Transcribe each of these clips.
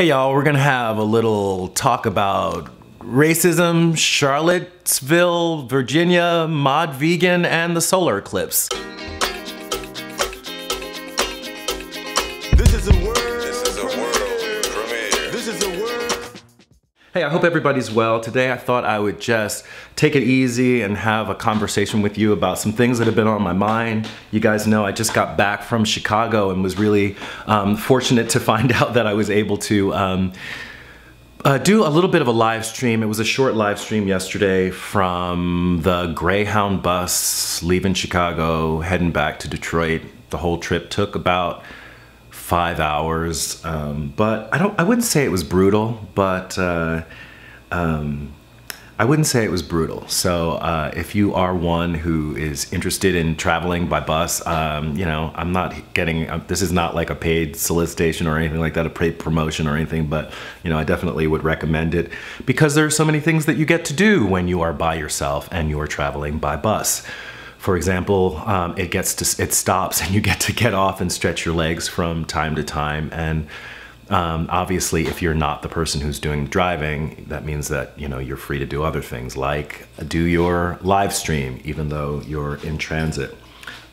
Hey y'all, we're gonna have a little talk about racism, Charlottesville, Virginia, mod vegan, and the solar eclipse. Hey, I hope everybody's well. Today I thought I would just take it easy and have a conversation with you about some things that have been on my mind. You guys know I just got back from Chicago and was really um, fortunate to find out that I was able to um, uh, do a little bit of a live stream. It was a short live stream yesterday from the Greyhound bus leaving Chicago, heading back to Detroit. The whole trip took about five hours. Um, but I don't. I wouldn't say it was brutal, but uh, um, I wouldn't say it was brutal. So uh, if you are one who is interested in traveling by bus, um, you know, I'm not getting. Uh, this is not like a paid solicitation or anything like that, a paid promotion or anything. But you know, I definitely would recommend it because there are so many things that you get to do when you are by yourself and you are traveling by bus. For example, um, it gets to it stops and you get to get off and stretch your legs from time to time. And um, obviously, if you're not the person who's doing driving, that means that you know you're free to do other things like do your live stream, even though you're in transit.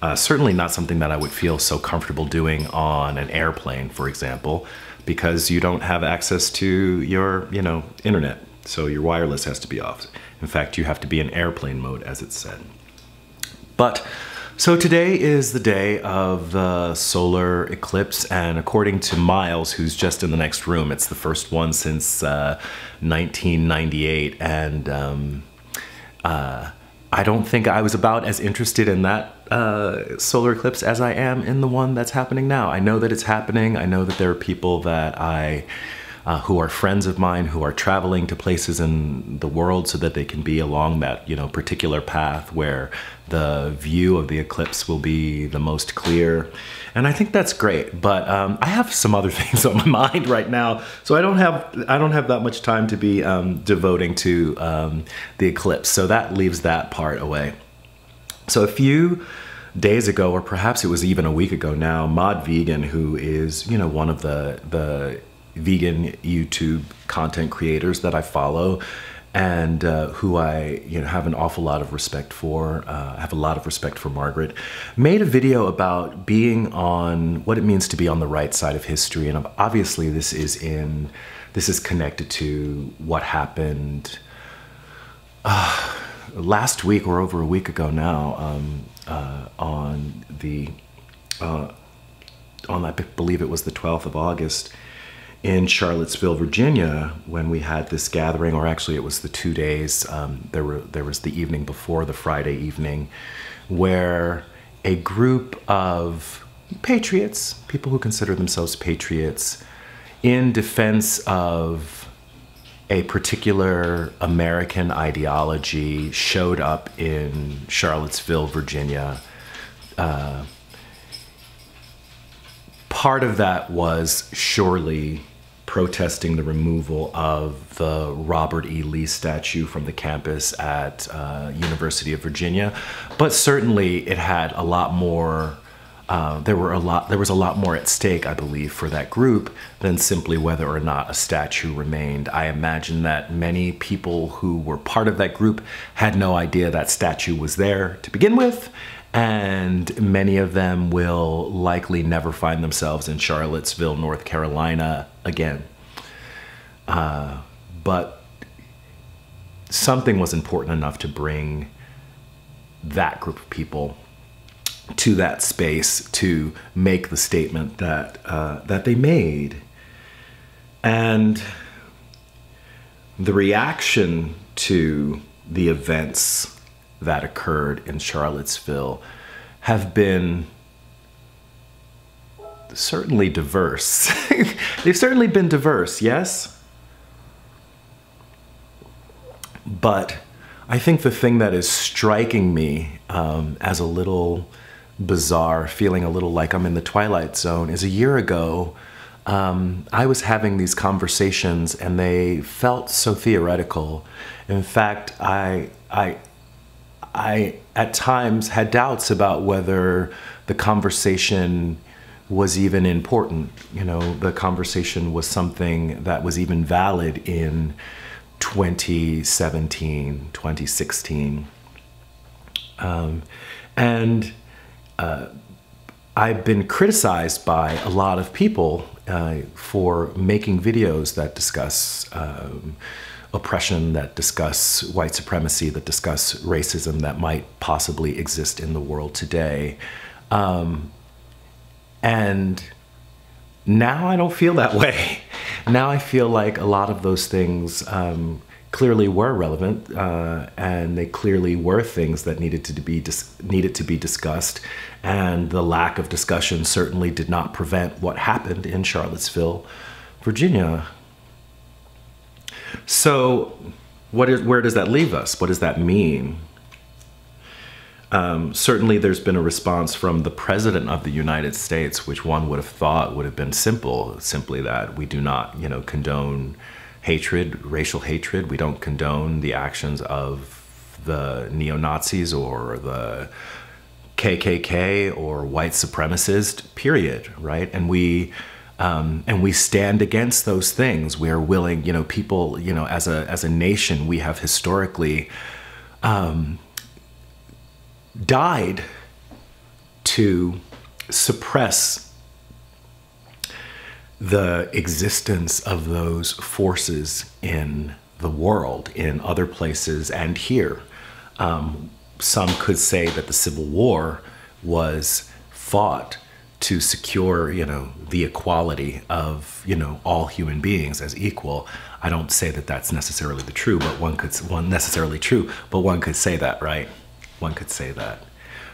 Uh, certainly not something that I would feel so comfortable doing on an airplane, for example, because you don't have access to your you know internet, so your wireless has to be off. In fact, you have to be in airplane mode, as it's said. But so today is the day of the solar eclipse, and according to Miles, who's just in the next room, it's the first one since uh, 1998, and um, uh, I don't think I was about as interested in that uh, solar eclipse as I am in the one that's happening now. I know that it's happening. I know that there are people that I uh, who are friends of mine who are traveling to places in the world so that they can be along that you know particular path where the view of the eclipse will be the most clear. And i think that's great. But um, i have some other things on my mind right now. So i don't have i don't have that much time to be um, devoting to um, the eclipse. So that leaves that part away. So a few days ago or perhaps it was even a week ago now mod vegan who is you know one of the the vegan YouTube content creators that I follow and uh, who I you know have an awful lot of respect for. Uh, have a lot of respect for Margaret. Made a video about being on what it means to be on the right side of history, and obviously this is in this is connected to what happened uh, last week or over a week ago now um, uh, on the uh, on I believe it was the 12th of August in Charlottesville, Virginia, when we had this gathering, or actually it was the two days. Um, there were there was the evening before the Friday evening, where a group of patriots, people who consider themselves patriots, in defense of a particular American ideology, showed up in Charlottesville, Virginia. Uh, part of that was surely protesting the removal of the Robert E. Lee statue from the campus at uh, University of Virginia, but certainly it had a lot more. Uh, there were a lot. There was a lot more at stake, I believe, for that group than simply whether or not a statue remained. I imagine that many people who were part of that group had no idea that statue was there to begin with, and many of them will likely never find themselves in Charlottesville, North Carolina again. Uh, but something was important enough to bring that group of people to that space to make the statement that uh, that they made, and the reaction to the events that occurred in Charlottesville have been certainly diverse. They've certainly been diverse, yes? But I think the thing that is striking me um, as a little bizarre, feeling a little like I'm in the Twilight Zone, is a year ago. Um, I was having these conversations and they felt so theoretical. In fact, I, I, I at times had doubts about whether the conversation was even important. You know, the conversation was something that was even valid in 2017, 2016. Um, and uh, I've been criticized by a lot of people uh, for making videos that discuss um, oppression, that discuss white supremacy, that discuss racism that might possibly exist in the world today. Um, and now I don't feel that way. Now I feel like a lot of those things um, clearly were relevant, uh, and they clearly were things that needed to be needed to be discussed. And the lack of discussion certainly did not prevent what happened in Charlottesville, Virginia. So, what is, where does that leave us? What does that mean? Um, certainly, there's been a response from the President of the United States, which one would have thought would have been simple, simply that we do not, you know, condone hatred, racial hatred. We don't condone the actions of the neo Nazis or the KKK or white supremacist. Period. Right, and we. Um, and we stand against those things. We are willing, you know, people, you know, as a as a nation, we have historically um, died to suppress the existence of those forces in the world, in other places, and here. Um, some could say that the Civil War was fought to secure, you know, the equality of, you know, all human beings as equal. I don't say that that's necessarily the true, but one could one necessarily true, but one could say that, right? One could say that.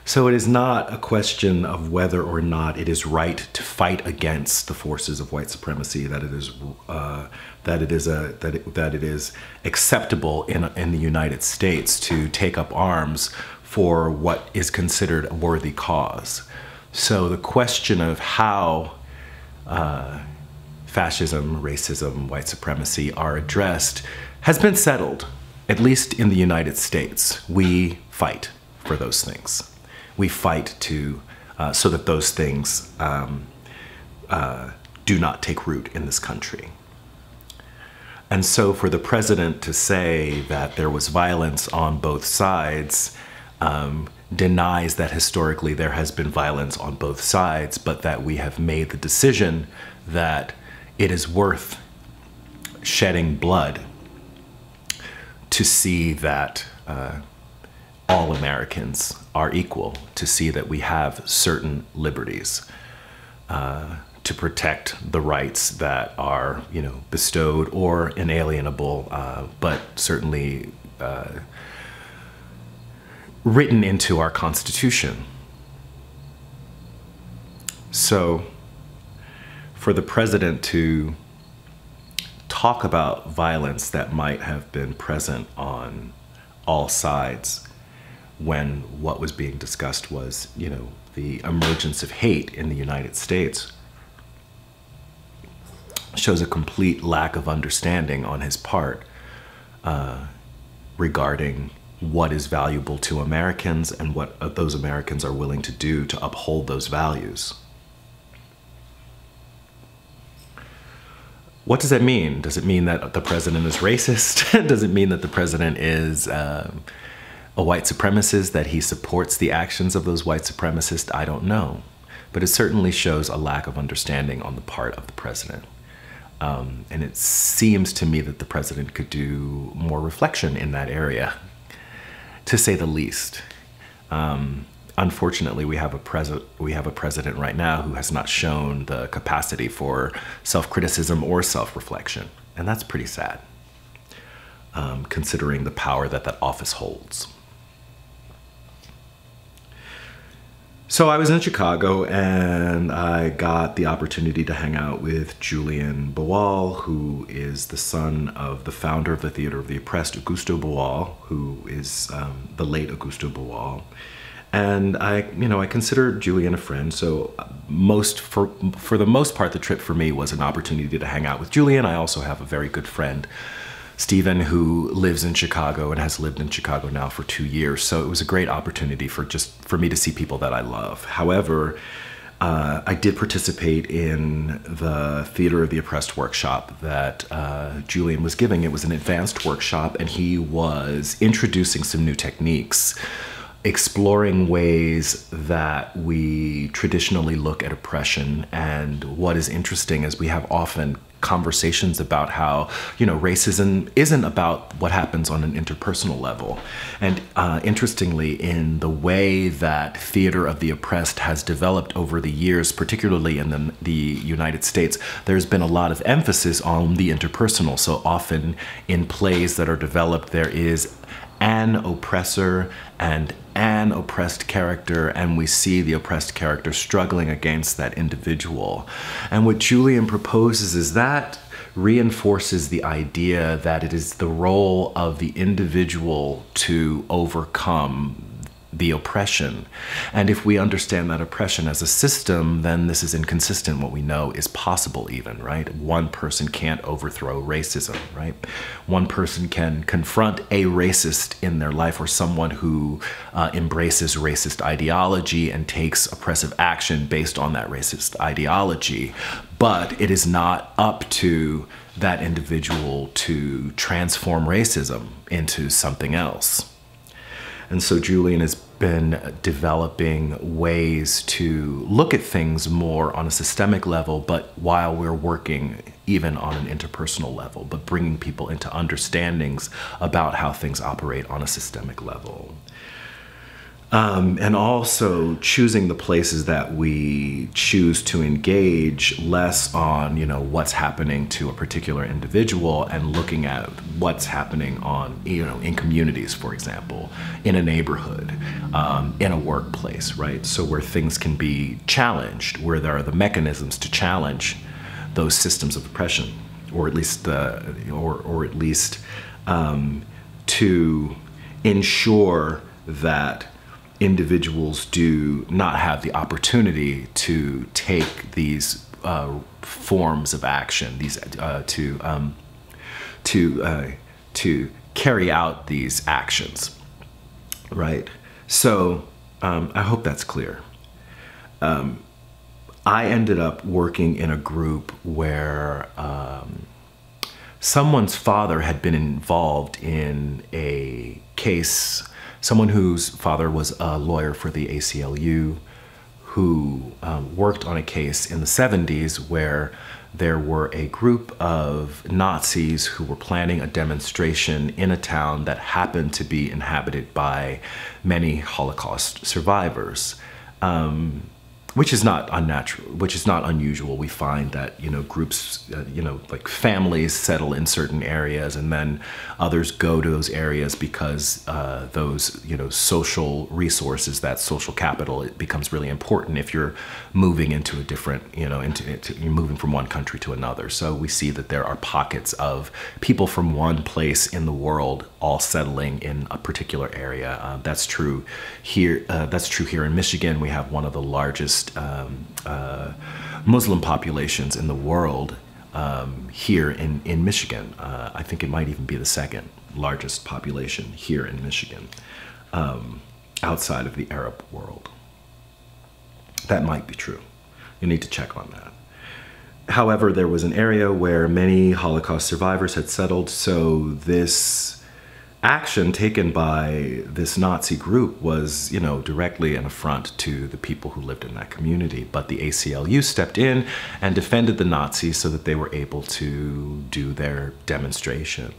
So it is not a question of whether or not it is right to fight against the forces of white supremacy. That it is uh, that it is a that it, that it is acceptable in in the United States to take up arms for what is considered a worthy cause. So the question of how uh, fascism, racism, white supremacy are addressed has been settled, at least in the United States. We fight for those things we fight to uh, so that those things um, uh, do not take root in this country. And so, for the president to say that there was violence on both sides um, denies that historically there has been violence on both sides, but that we have made the decision that it is worth shedding blood to see that uh, all Americans are equal, to see that we have certain liberties, uh, to protect the rights that are, you know, bestowed or inalienable, uh, but certainly uh, written into our Constitution. So, for the president to talk about violence that might have been present on all sides when what was being discussed was, you know, the emergence of hate in the United States shows a complete lack of understanding on his part uh, regarding what is valuable to Americans and what uh, those Americans are willing to do to uphold those values. What does that mean? Does it mean that the president is racist? does it mean that the president is um, a white supremacist, that he supports the actions of those white supremacists, I don't know. But it certainly shows a lack of understanding on the part of the president. Um, and it seems to me that the president could do more reflection in that area, to say the least. Um, unfortunately, we have a president we have a president right now who has not shown the capacity for self-criticism or self-reflection, and that's pretty sad, um, considering the power that that office holds. So I was in Chicago and I got the opportunity to hang out with Julian Boal, who is the son of the founder of the Theater of the Oppressed, Augusto Boal, who is um, the late Augusto Boal. And I, you know, I consider Julian a friend. So most for for the most part, the trip for me was an opportunity to hang out with Julian. I also have a very good friend Stephen, who lives in Chicago and has lived in Chicago now for two years. So it was a great opportunity for just for me to see people that I love. However, uh, I did participate in the Theater of the Oppressed workshop that uh, Julian was giving. It was an advanced workshop, and he was introducing some new techniques, exploring ways that we traditionally look at oppression. And what is interesting is we have often conversations about how you know racism isn't about what happens on an interpersonal level. And uh, interestingly in the way that theater of the oppressed has developed over the years particularly in the, the united states there's been a lot of emphasis on the interpersonal. So often in plays that are developed there is an oppressor and an oppressed character, and we see the oppressed character struggling against that individual. And what Julian proposes is that reinforces the idea that it is the role of the individual to overcome the oppression. And if we understand that oppression as a system, then this is inconsistent what we know is possible, even, right? One person can't overthrow racism, right? One person can confront a racist in their life or someone who uh, embraces racist ideology and takes oppressive action based on that racist ideology. But it is not up to that individual to transform racism into something else. And so Julian has been developing ways to look at things more on a systemic level, but while we're working even on an interpersonal level, but bringing people into understandings about how things operate on a systemic level. Um, and also choosing the places that we choose to engage less on you know what's happening to a particular individual and looking at what's happening on you know in communities for example in a neighborhood um, in a workplace right? So where things can be challenged where there are the mechanisms to challenge those systems of oppression or at least the or, or at least um, to ensure that individuals do not have the opportunity to take these uh, forms of action, these uh, to um, to uh, to carry out these actions, right? So um, I hope that's clear. Um, I ended up working in a group where um, someone's father had been involved in a case someone whose father was a lawyer for the ACLU, who um, worked on a case in the 70s where there were a group of Nazis who were planning a demonstration in a town that happened to be inhabited by many Holocaust survivors. Um, which is not unnatural which is not unusual. We find that you know groups uh, you know like families settle in certain areas and then others go to those areas because uh, those you know social resources that social capital it becomes really important if you're moving into a different you know into, into you're moving from one country to another. So we see that there are pockets of people from one place in the world all settling in a particular area uh, that's true here uh, that's true here in Michigan we have one of the largest um, uh, Muslim populations in the world um, here in, in Michigan. Uh, I think it might even be the second largest population here in Michigan um, outside of the Arab world. That might be true. You need to check on that. However, there was an area where many Holocaust survivors had settled, so this action taken by this Nazi group was, you know, directly an affront to the people who lived in that community. But the ACLU stepped in and defended the Nazis so that they were able to do their demonstration.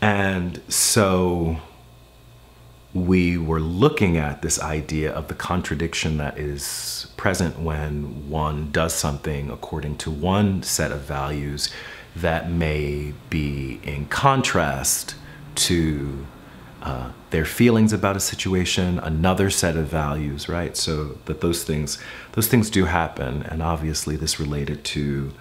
And so we were looking at this idea of the contradiction that is present when one does something according to one set of values that may be in contrast to uh, their feelings about a situation, another set of values, right? So that those things, those things do happen, and obviously this related to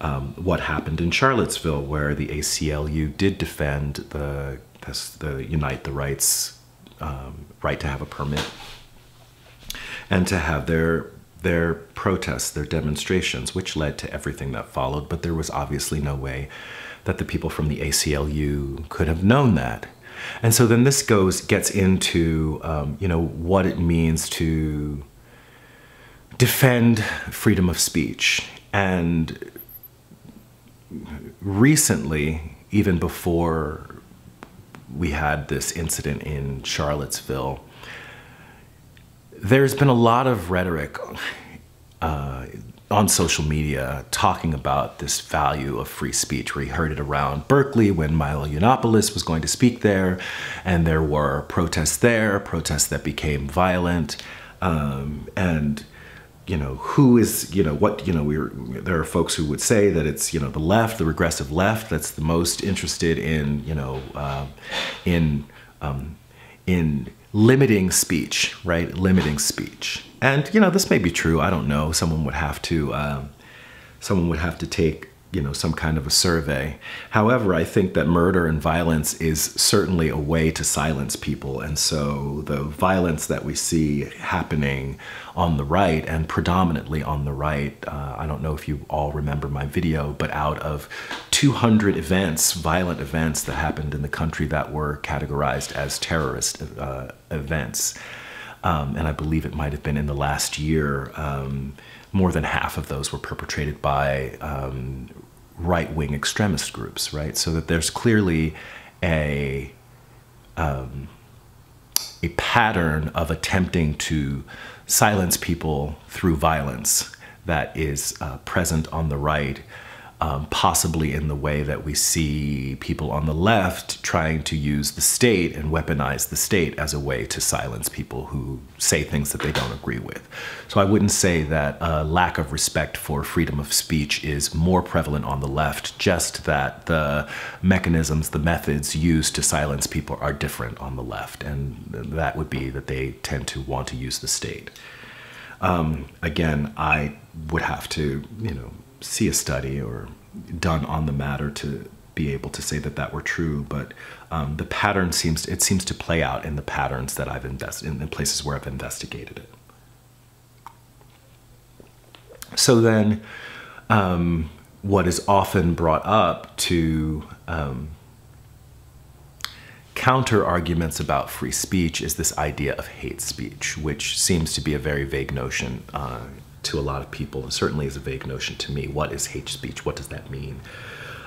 um, what happened in Charlottesville, where the ACLU did defend the the Unite the Rights um, right to have a permit and to have their their protests, their demonstrations, which led to everything that followed. But there was obviously no way that the people from the ACLU could have known that. And so then this goes gets into um, you know what it means to defend freedom of speech. And recently, even before we had this incident in Charlottesville, there's been a lot of rhetoric uh, on social media talking about this value of free speech. We heard it around Berkeley when Milo Yiannopoulos was going to speak there, and there were protests there, protests that became violent, um, and you know who is you know what you know we there are folks who would say that it's you know the left the regressive left that's the most interested in you know uh, in um, in limiting speech right? Limiting speech. And you know this may be true. I don't know. Someone would have to um, someone would have to take you know some kind of a survey. However i think that murder and violence is certainly a way to silence people. And so the violence that we see happening on the right and predominantly on the right uh, i don't know if you all remember my video but out of 200 events violent events that happened in the country that were categorized as terrorist uh, events um, and i believe it might have been in the last year um, more than half of those were perpetrated by um, right wing extremist groups, right? So that there's clearly a um, a pattern of attempting to silence people through violence that is uh, present on the right um, possibly in the way that we see people on the left trying to use the state and weaponize the state as a way to silence people who say things that they don't agree with. So I wouldn't say that a lack of respect for freedom of speech is more prevalent on the left, just that the mechanisms, the methods used to silence people are different on the left. And that would be that they tend to want to use the state. Um, again, I would have to, you know, see a study or done on the matter to be able to say that that were true, but um, the pattern seems it seems to play out in the patterns that I've invested in the places where I've investigated it. So then, um, what is often brought up to um, counter arguments about free speech is this idea of hate speech, which seems to be a very vague notion uh, to a lot of people. and certainly is a vague notion to me. What is hate speech? What does that mean?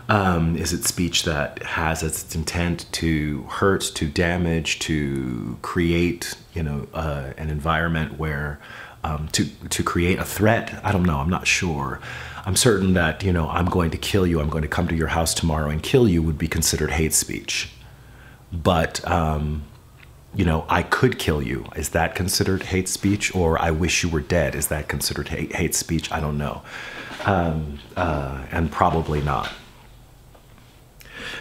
Um, is it speech that has as its intent to hurt, to damage, to create, you know, uh, an environment where, um, to to create a threat? I don't know. I'm not sure. I'm certain that you know I'm going to kill you. I'm going to come to your house tomorrow and kill you would be considered hate speech. But um, you know, I could kill you. Is that considered hate speech? Or I wish you were dead. Is that considered hate, hate speech? I don't know. Um, uh, and probably not.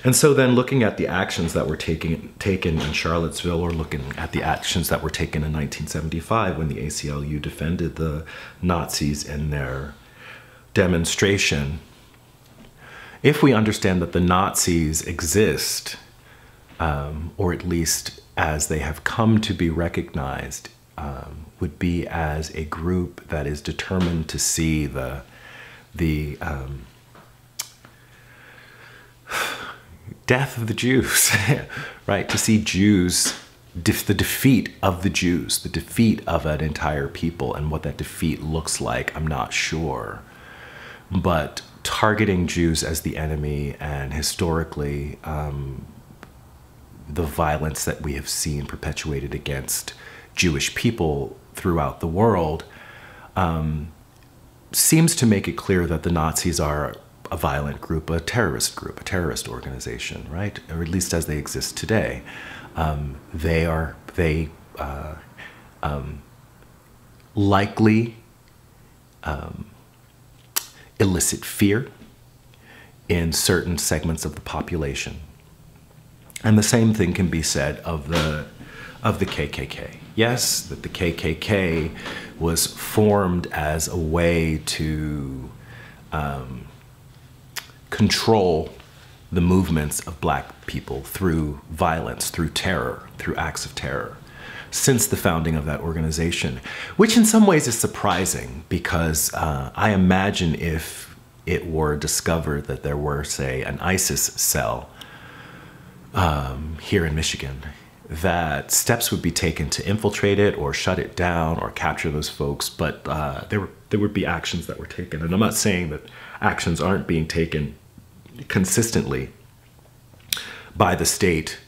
And so then looking at the actions that were taken, taken in Charlottesville or looking at the actions that were taken in 1975 when the ACLU defended the Nazis in their demonstration, if we understand that the Nazis exist, um, or at least as they have come to be recognized, um, would be as a group that is determined to see the the um, death of the Jews, right? To see Jews, the defeat of the Jews, the defeat of an entire people, and what that defeat looks like, I'm not sure. But targeting Jews as the enemy and historically um, the violence that we have seen perpetuated against Jewish people throughout the world um, seems to make it clear that the Nazis are a violent group, a terrorist group, a terrorist organization, right? Or at least as they exist today. Um, they are, they uh, um, likely um, elicit fear in certain segments of the population and the same thing can be said of the of the KKK. Yes, that the KKK was formed as a way to um, control the movements of black people through violence, through terror, through acts of terror since the founding of that organization, which in some ways is surprising because uh, I imagine if it were discovered that there were, say, an ISIS cell um, here in Michigan, that steps would be taken to infiltrate it or shut it down or capture those folks, but uh, there were there would be actions that were taken. And I'm not saying that actions aren't being taken consistently by the state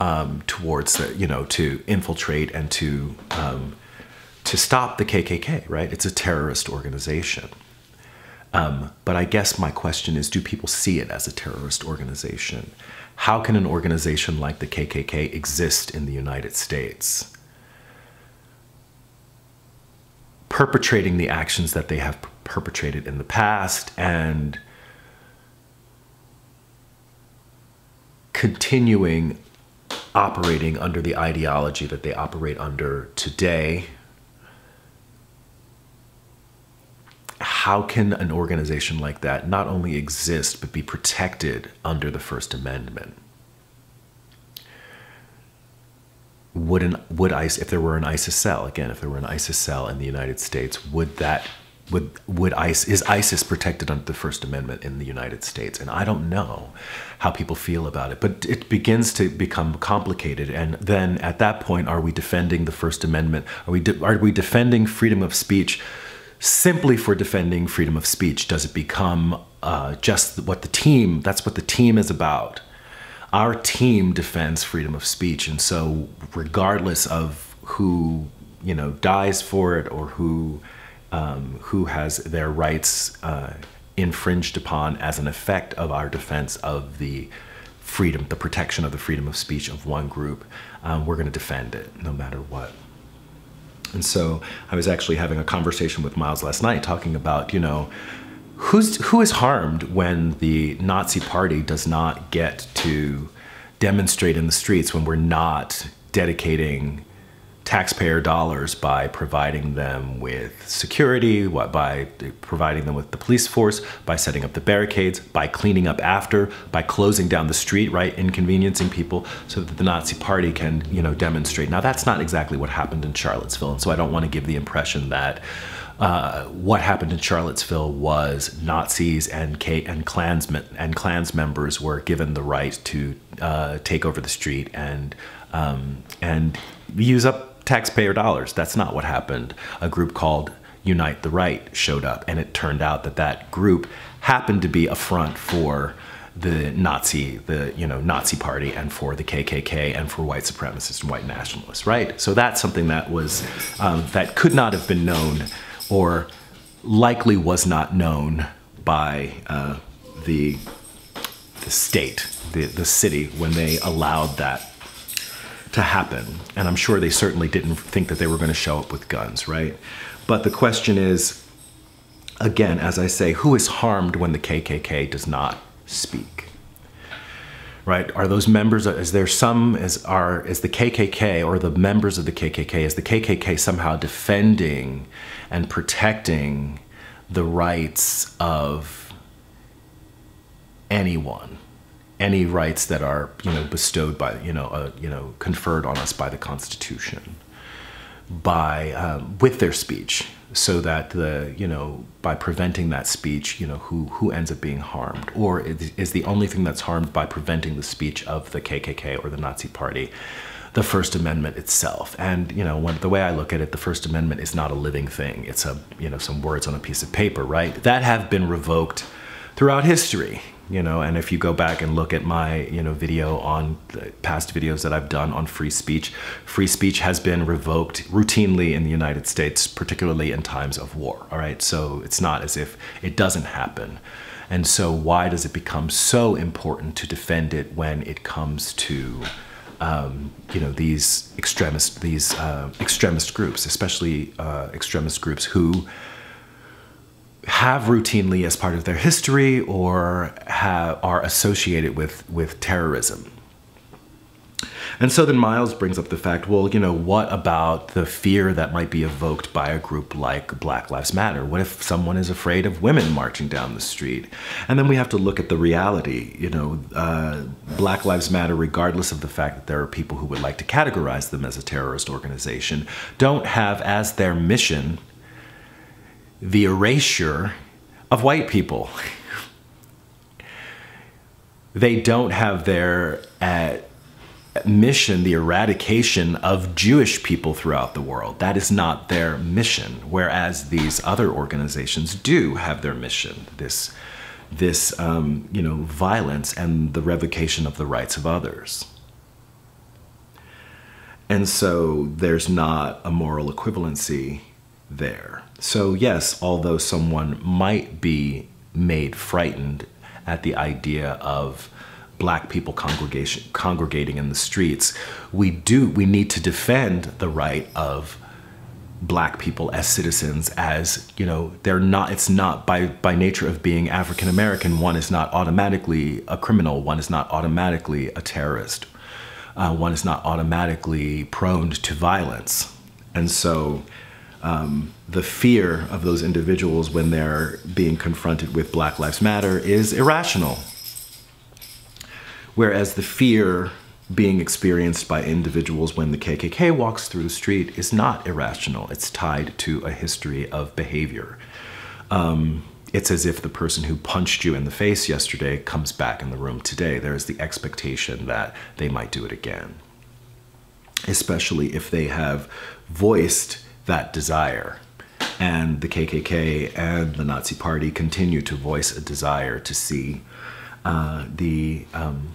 um, towards the, you know to infiltrate and to um, to stop the KKK. Right? It's a terrorist organization. Um, but I guess my question is do people see it as a terrorist organization? How can an organization like the KKK exist in the United States? Perpetrating the actions that they have perpetrated in the past and continuing operating under the ideology that they operate under today how can an organization like that not only exist but be protected under the First Amendment? Would an would ICE if there were an ISIS cell again if there were an ISIS cell in the United States would that would would ICE is ISIS protected under the First Amendment in the United States? And I don't know how people feel about it, but it begins to become complicated. And then at that point, are we defending the First Amendment? Are we de- are we defending freedom of speech? Simply for defending freedom of speech? Does it become uh, just what the team, that's what the team is about? Our team defends freedom of speech. And so, regardless of who, you know, dies for it or who, um, who has their rights uh, infringed upon as an effect of our defense of the freedom, the protection of the freedom of speech of one group, um, we're going to defend it no matter what. And so I was actually having a conversation with Miles last night talking about, you know, who's who is harmed when the Nazi party does not get to demonstrate in the streets when we're not dedicating taxpayer dollars by providing them with security, by providing them with the police force, by setting up the barricades, by cleaning up after, by closing down the street, right, inconveniencing people so that the Nazi party can, you know, demonstrate. Now that's not exactly what happened in Charlottesville, and so I don't want to give the impression that uh, what happened in Charlottesville was Nazis and K- and Klansmen and Klans members were given the right to uh, take over the street and um, and use up taxpayer dollars. That's not what happened. A group called Unite the Right showed up, and it turned out that that group happened to be a front for the Nazi, the you know Nazi Party, and for the KKK, and for white supremacists and white nationalists, right? So that's something that was um, that could not have been known, or likely was not known by uh, the the state, the the city when they allowed that to happen. And I'm sure they certainly didn't think that they were going to show up with guns, right? But the question is again, as I say, who is harmed when the KKK does not speak? Right? Are those members, is there some, is, are, is the KKK or the members of the KKK, is the KKK somehow defending and protecting the rights of anyone? Any rights that are you know bestowed by you know uh, you know conferred on us by the Constitution by um, with their speech so that the you know by preventing that speech you know who who ends up being harmed or is the only thing that's harmed by preventing the speech of the KKK or the Nazi party the First Amendment itself. And you know, when, the way I look at it, the First Amendment is not a living thing. It's a you know some words on a piece of paper, right? That have been revoked throughout history you know and if you go back and look at my you know video on the past videos that i've done on free speech free speech has been revoked routinely in the united states particularly in times of war all right? So it's not as if it doesn't happen. And so why does it become so important to defend it when it comes to um, you know these extremist these uh, extremist groups especially uh, extremist groups who have routinely as part of their history or have, are associated with, with terrorism. And so then Miles brings up the fact well, you know, what about the fear that might be evoked by a group like Black Lives Matter? What if someone is afraid of women marching down the street? And then we have to look at the reality. You know, uh, Black Lives Matter, regardless of the fact that there are people who would like to categorize them as a terrorist organization, don't have as their mission the erasure of white people. they don't have their uh, mission the eradication of Jewish people throughout the world. That is not their mission, whereas these other organizations do have their mission. This this um, you know violence and the revocation of the rights of others. And so there's not a moral equivalency there. So yes, although someone might be made frightened at the idea of black people congregation congregating in the streets, we do we need to defend the right of black people as citizens as you know they're not it's not by by nature of being african american one is not automatically a criminal one is not automatically a terrorist uh, one is not automatically prone to violence. And so um, the fear of those individuals when they're being confronted with black lives matter is irrational whereas the fear being experienced by individuals when the KKK walks through the street is not irrational. It's tied to a history of behavior. Um, it's as if the person who punched you in the face yesterday comes back in the room today. There's the expectation that they might do it again, especially if they have voiced that desire. And the KKK and the Nazi Party continue to voice a desire to see uh, the um,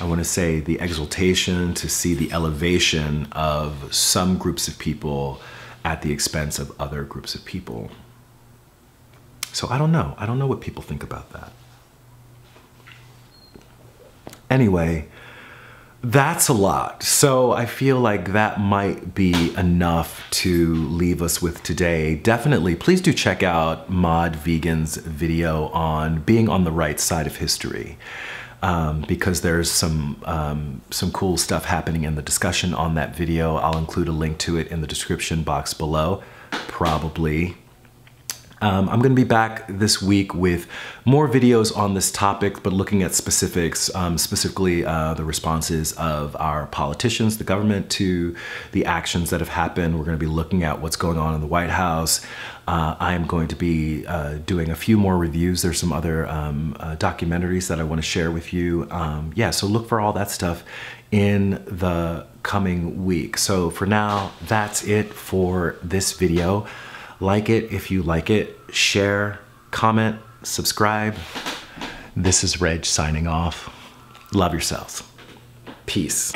I want to say the exaltation, to see the elevation of some groups of people at the expense of other groups of people. So I don't know. I don't know what people think about that. Anyway, that's a lot. So I feel like that might be enough to leave us with today. Definitely, please do check out Mod Vegan's video on being on the right side of history um, because there's some um, some cool stuff happening in the discussion on that video. I'll include a link to it in the description box below, probably. Um, I'm going to be back this week with more videos on this topic, but looking at specifics, um, specifically uh, the responses of our politicians, the government to the actions that have happened. We're going to be looking at what's going on in the White House. Uh, I am going to be uh, doing a few more reviews. There's some other um, uh, documentaries that I want to share with you. Um, yeah, so look for all that stuff in the coming week. So for now, that's it for this video. Like it if you like it, share, comment, subscribe. This is Reg signing off. Love yourselves. Peace.